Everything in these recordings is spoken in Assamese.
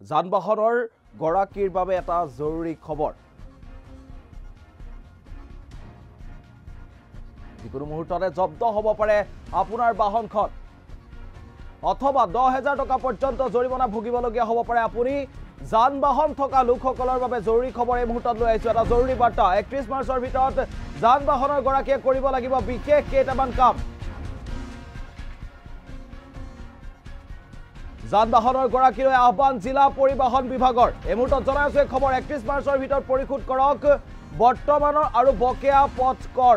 যান বাহনৰ গৰাকীৰ বাবে এটা জৰুৰী খবৰ। যিকোনো মুহূৰ্ততে জব্দ হ'ব পাৰে আপোনাৰ বাহনখন। অথবা দহ হেজাৰ টকা পৰ্যন্ত জৰিমনা ভুগিবলগীয়া হ'ব পাৰে আপুনি। যান বাহন থকা লোকসকলৰ বাবে জৰুৰী খবৰ এই মুহূৰ্তত লৈ আহিছোঁ। এটা জৰুৰী বাৰ্তা একত্ৰিছ মাৰ্চৰ ভিতৰত যান বাহনৰ গৰাকীয়ে কৰিব লাগিব বিশেষ কেইটামান কাম। যান বাহনৰ গৰাকীলৈ আহ্বান জিলা পৰিবহণ বিভাগৰ। এই মুহূৰ্তত জনাই আছোঁ এই খবৰ একত্ৰিছ মাৰ্চৰ ভিতৰত পৰিশোধ কৰক বৰ্তমানৰ আৰু বকেয়া পথ কৰ।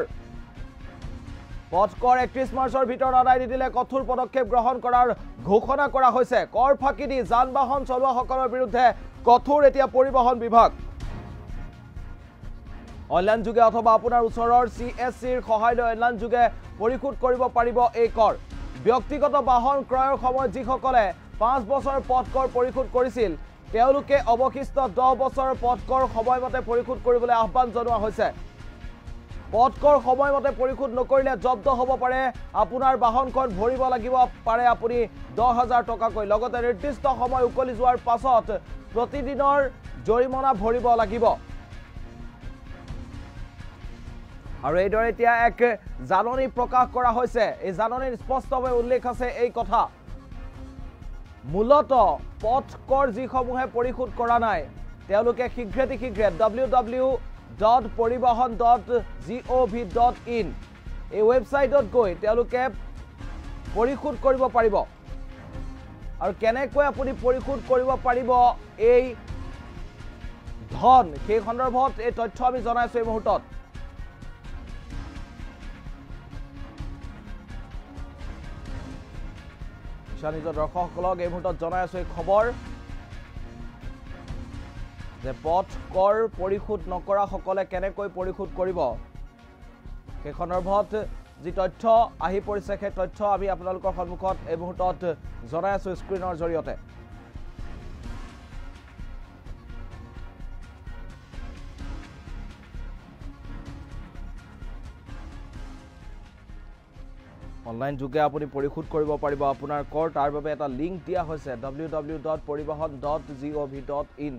পথ কৰ একত্ৰিছ মাৰ্চৰ ভিতৰত আদায় নিদিলে কঠোৰ পদক্ষেপ গ্ৰহণ কৰাৰ ঘোষণা কৰা হৈছে। কৰ ফাঁকি দি যান বাহন চলোৱাসকলৰ বিৰুদ্ধে কঠোৰ এতিয়া পৰিবহণ বিভাগ। অনলাইন যোগে অথবা আপোনাৰ ওচৰৰ চি এছ চিৰ সহায় লৈ অনলাইন যোগে পৰিশোধ কৰিব পাৰিব এই কৰ। ব্যক্তিগত বাহন ক্ৰয়ৰ সময়ত যিসকলে পাঁচ বছৰ পথ কৰ পৰিশোধ কৰিছিল। তেওঁলোকে অৱশিষ্ট দহ বছৰ পথ কৰ সময়মতে পৰিশোধ কৰিবলৈ আহ্বান জনোৱা হৈছে। পথ কৰ সময়মতে পৰিশোধ নকৰিলে জব্দ হ'ব পাৰে। আপোনাৰ বাহনখন ভৰিব লাগিব পাৰে আপুনি দহ হাজাৰ টকাকৈ। লগতে নিৰ্দিষ্ট সময় উকলি যোৱাৰ পাছত প্ৰতিদিনৰ জৰিমনা ভৰিব লাগিব। আৰু এইদৰে এতিয়া এক জাননী প্ৰকাশ কৰা হৈছে। এই জাননীত স্পষ্টভাৱে উল্লেখ আছে এই কথা। মূলত পথ কৰ যিসমূহে পৰিশোধ কৰা নাই তেওঁলোকে শীঘ্ৰেতি শীঘ্ৰে W W dot Parivahan dot G O' V dot in এই ৱেবছাইটত গৈ তেওঁলোকে পৰিশোধ কৰিব পাৰিব। আৰু কেনেকৈ আপুনি পৰিশোধ কৰিব পাৰিব এই ধন সেই সন্দৰ্ভত এই তথ্য আমি জনাইছোঁ এই মুহূৰ্তত। নিজৰ দৰ্শকসকলক এই মুহূৰ্তত জনাই আছোঁ এই খবৰ যে পথ কৰ পৰিশোধ নকৰাসকলে কেনেকৈ পৰিশোধ কৰিব? সেই সন্দৰ্ভত যি তথ্য আহি পৰিছে সেই তথ্য আমি আপোনালোকৰ সন্মুখত এই মুহূৰ্তত জনাই আছোঁ স্ক্ৰীণৰ জৰিয়তে। অনলাইন যোগে আপুনি পৰিশোধ কৰিব পাৰিব। আপোনাৰ কৰ তাৰ বাবে এটা লিংক দিয়া হৈছে W W dot Parivahan dot G O' V dot in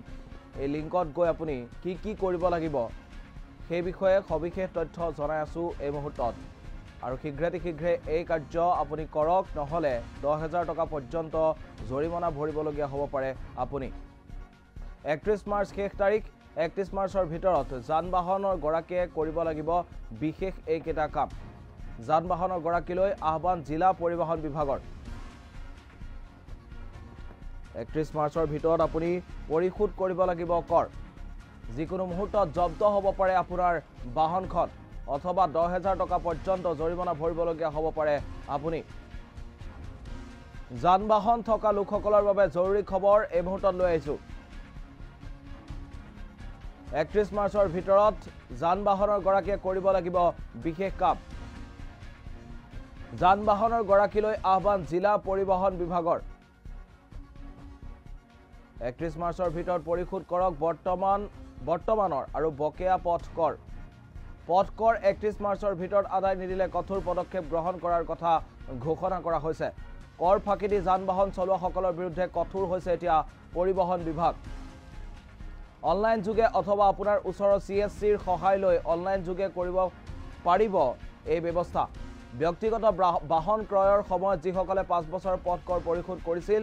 এই লিংকত গৈ আপুনি কি কি কৰিব লাগিব সেই বিষয়ে সবিশেষ তথ্য জনাই আছোঁ এই মুহূৰ্তত। আৰু শীঘ্ৰেতি শীঘ্ৰে এই কাৰ্য আপুনি কৰক নহ'লে দহ হেজাৰ টকা পৰ্যন্ত জৰিমনা ভৰিবলগীয়া হ'ব পাৰে আপুনি। একত্ৰিছ মাৰ্চ শেষ তাৰিখ একত্ৰিছ মাৰ্চৰ ভিতৰত যান বাহনৰ গৰাকীয়ে কৰিব লাগিব বিশেষ এইকেইটা কাম। যান বাহনৰ গৰাকীলৈ আহ্বান জিলা পৰিবহণ বিভাগৰ। একত্ৰিছ মাৰ্চৰ ভিতৰত আপুনি পৰিশোধ কৰিব লাগিব কৰ। যিকোনো মুহূৰ্তত জব্দ হ'ব পাৰে আপোনাৰ বাহনখন অথবা দহ হেজাৰ টকা পৰ্যন্ত জৰিমনা ভৰিবলগীয়া হ'ব পাৰে আপুনি। যান বাহন থকা লোকসকলৰ বাবে জৰুৰী খবৰ এই মুহূৰ্তত লৈ আহিছোঁ। একত্ৰিছ মাৰ্চৰ ভিতৰত যান বাহনৰ গৰাকীয়ে কৰিব লাগিব বিশেষ কাম। যান বাহনৰ গৰাকীলৈ আহ্বান জিলা পৰিবহণ বিভাগৰ। একত্ৰিছ মাৰ্চৰ ভিতৰত পৰিশোধ কৰক বৰ্তমান বৰ্তমানৰ আৰু বকেয়া পথ কৰ। পথ কৰ একত্ৰিছ মাৰ্চৰ ভিতৰত আদায় নিদিলে কঠোৰ পদক্ষেপ গ্ৰহণ কৰাৰ কথা ঘোষণা কৰা হৈছে। কৰ ফাঁকি দি যান বাহন চলোৱাসকলৰ বিৰুদ্ধে কঠোৰ হৈছে এতিয়া পৰিবহণ বিভাগ। অনলাইন যোগে অথবা আপোনাৰ ওচৰৰ চি এছ চিৰ সহায় লৈ অনলাইন যোগে কৰিব পাৰিব এই ব্যৱস্থা। ব্যক্তিগত বাহন ক্ৰয়ৰ সময়ত যিসকলে পাঁচ বছৰ পথ কৰ পৰিশোধ কৰিছিল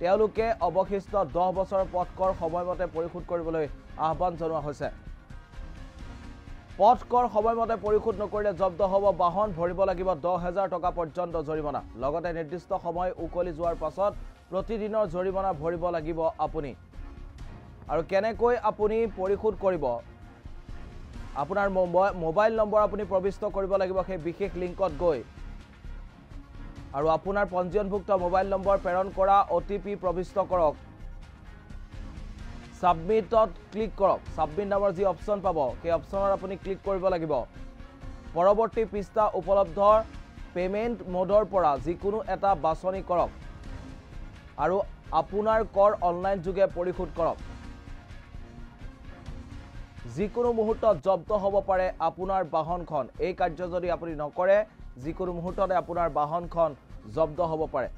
তেওঁলোকে অৱশিষ্ট দহ বছৰ পথ কৰ সময়মতে পৰিশোধ কৰিবলৈ আহ্বান জনোৱা হৈছে। পথ কৰ সময়মতে পৰিশোধ নকৰিলে জব্দ হ'ব বাহন ভৰিব লাগিব দহ হেজাৰ টকা পৰ্যন্ত জৰিমনা। লগতে নিৰ্দিষ্ট সময় উকলি যোৱাৰ পাছত প্ৰতিদিনৰ জৰিমনা ভৰিব লাগিব আপুনি। আৰু কেনেকৈ আপুনি পৰিশোধ কৰিব? আপোনাৰ মোবাইল নম্বৰ আপুনি প্ৰবিষ্ট কৰিব লাগিব সেই বিশেষ লিংকত গৈ। আৰু আপোনাৰ পঞ্জীয়নভুক্ত মোবাইল নম্বৰ প্ৰেৰণ কৰা অ' টি পি প্ৰবিষ্ট কৰক। ছাবমিটত ক্লিক কৰক। ছাবমিট নামৰ যি অপশ্যন পাব সেই অপশ্যনত আপুনি ক্লিক কৰিব লাগিব। পৰৱৰ্তী পৃষ্ঠা উপলব্ধ পে'মেণ্ট মোডৰ পৰা যিকোনো এটা বাছনি কৰক। আৰু আপোনাৰ কৰ অনলাইন যোগে পৰিশোধ কৰক। যিকোনো মুহূৰ্তত জব্দ হ'ব পাৰে আপোনাৰ বাহনখন। এই কাৰ্য যদি আপুনি নকৰে যিকোনো মুহূৰ্ততে আপোনাৰ বাহনখন জব্দ হ'ব পাৰে।